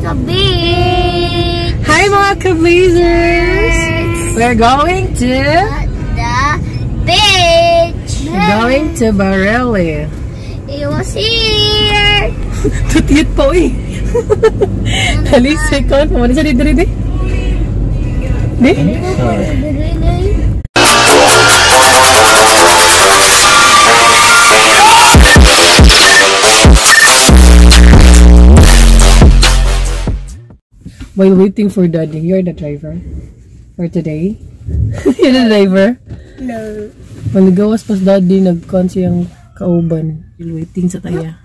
sa beach. Hi mga ka-blazers! We're going to... The beach. We're going to Bareli. It was here. Tutiyot po eh. Dali, second. Ano sa dito eh? Di? While waiting for daddy, you're the driver for today. you're the driver. No. Maligawas pas daddy, nagkon siyang kauban. While waiting sa taya.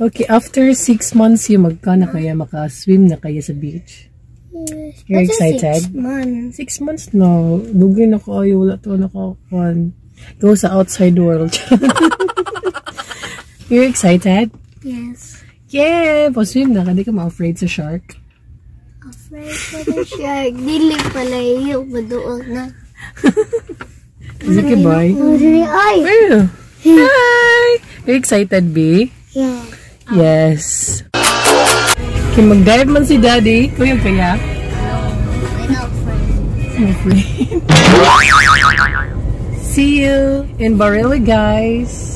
Okay, after six months yung magka na kaya maka-swim na kaya sa beach. Yes. You're That's excited? Six months. Six months na. Dugay na kayo. Wala to nakakuan. Go sa outside world. You're excited? Yes. Yeah! Pa-swim na ka. Di ka ma-afraid sa shark. For the shark. Dili pala yung maduog na. It boy? Ay! Hi! You're excited, B? Yeah. Yes. Okay, mag-dive man si Daddy. Kuya kaya? Afraid. I'm afraid. See you in Barili, guys.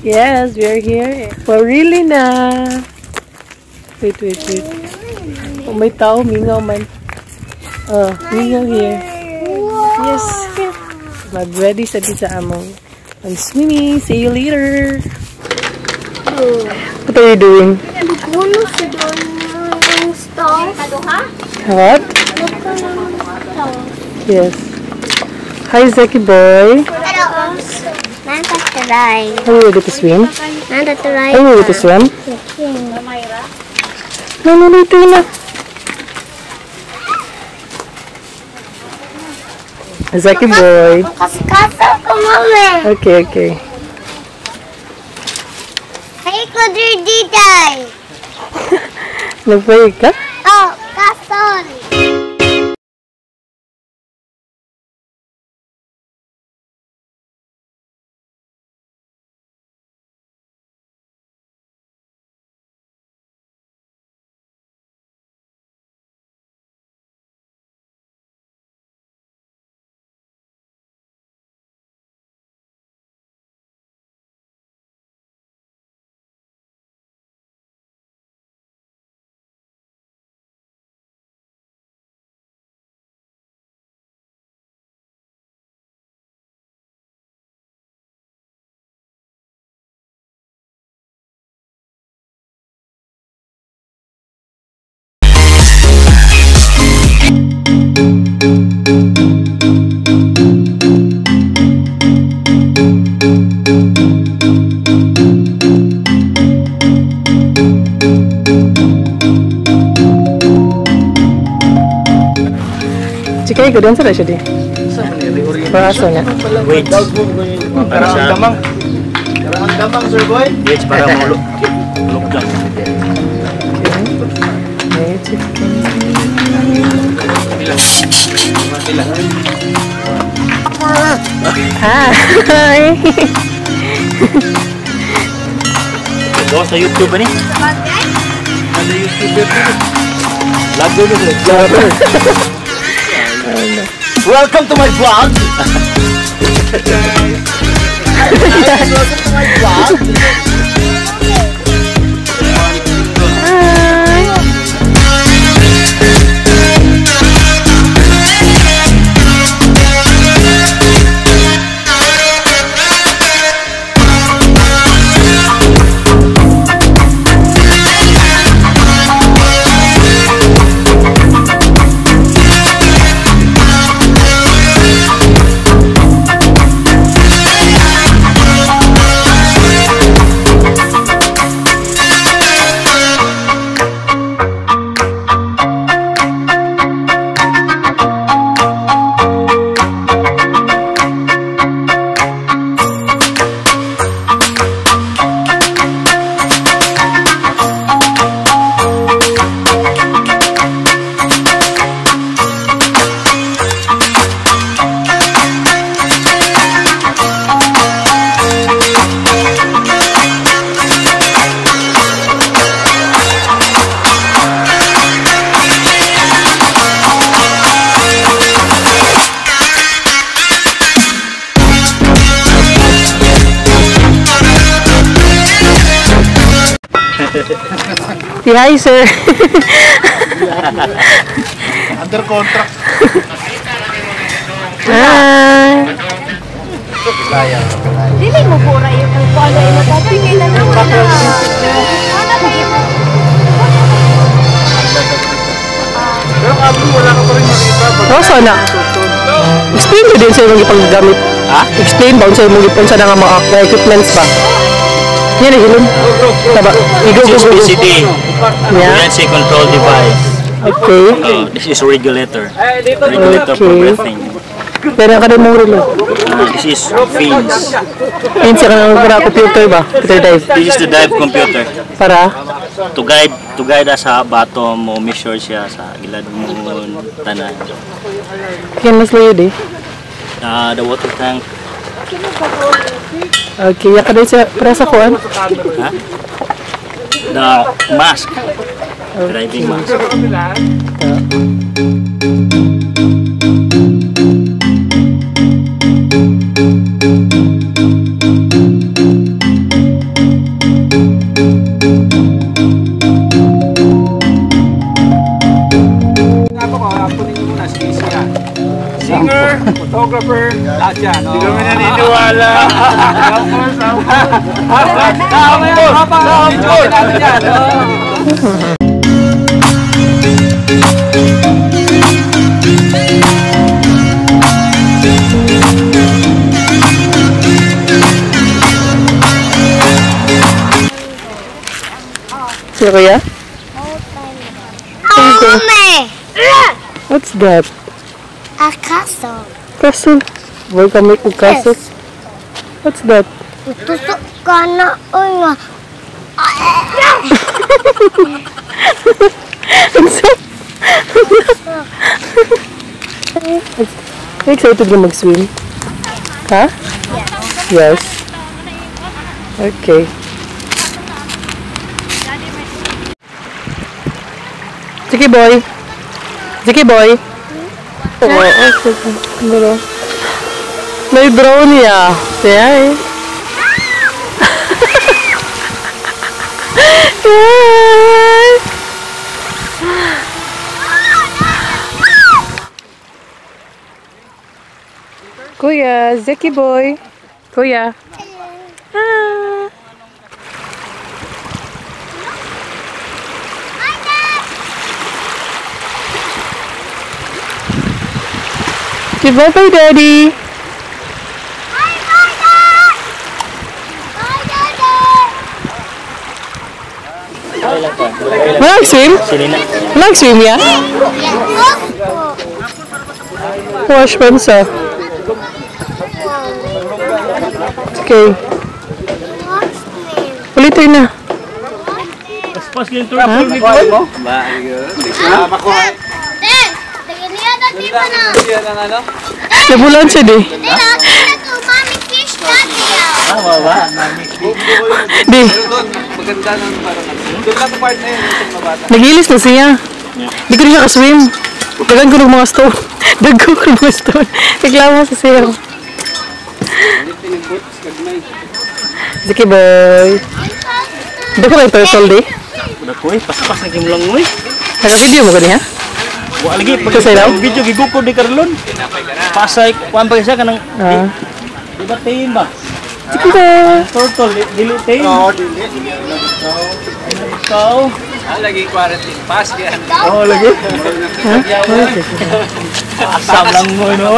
Yes, we are here. Barili na. Wait, wait, wait. Oh, may tao, mingaw man. Oh, mingaw here. Yes. Mag-ready sa di sa among on swimming. See you later. What are you doing? Puno sa doon yung stars. What? Yes. Hi, Zeki boy. Nantatry. Are you ready to swim? Nantatry. Are you ready to swim? Ito na. Zeki boy. Okay, okay. Hey, Kudir Diday. Nag-pray ka? Chika, ikaw doon sa siya di. Paraso niya. Wait. Para sa damang. Ang damang, sir boy. Wait, para mulok. Mulok lang. Okay, chicken. Hi! Gawa sa YouTube ni. Ada YouTuber dito. Lago ni sir. Welcome to my vlog. Welcome to my vlog. Si hi, sir. Under contract. Hi. Dili mo pura yung ang kuala yung tatay kay na naman na. Yun? Pero kablo, wala ka pa rin makita. Pag Oh, sana. Explain ko din sa imong ipanggamit. Ha? Explain ba sa imong ipon sa nga mga mga equipments ba? Yan ang hilom. Taba. Igo, This is. PCD. Yeah. Frequency control device. Okay. Uh, this is regulator. Regulator for Okay. breathing. Pero ang kanang mong relo. Uh, this is fins. Ayun siya kanang para computer ba? Computer dive. This is the dive computer. Para? To guide to guide sa bottom mo measure siya sa gilad mo tanan. Yan mas layo di. Uh, the water tank. Okay, ya kada siya para sa kuan. Ha? The mask. Driving mask. Ako photographer, lahat yan. Hindi kami naniniwala. Sampol, sampol. Sampol, sampol. natin yan. oh. Kaya? Ome! What's that? A castle. Castle. Boy ka make a castle. Yes. What's that? Tusok ka na. Uy nga. Excited ka mag-swim? Ha? Yes. Okay. Sige boy. Sige boy. Oo, okay. Ano May brownie ah. Kaya eh. Kuya, Zeki boy. Kuya. Say bye bye, Daddy. Wala swim? Silina. Wala swim ya? Wash pansa. Okay. Ulitin na. Pas yung tour. Ba, Tingin niya na di na. Yan ang ano? Nabulan siya di. Akin na. Mami fish dati ah. Ah, baba. Di. Doon, maganda ng parang ano. Doon lang part na yun, yung. Nagilis na siya. Di ko rin siya ka-swim. Dagan ko ng mga stone. Dagan ko ng mga stone. Reklamo sa siya. Sige boy. Dako lang turtle di. Udah kuy, pas-pas lagi mulang nguy. Naka-video mo gani ha? Wa lagi pag Sa ilaw? video gigupo di karlon. Pasay kuan pa siya kanang Ah. di ba team ba? Sige. Turtle di- dili team. Oo, dili. Ikaw. Ah, lagi quarantine. Pass yan. Oh lagi. Asam lang mo no.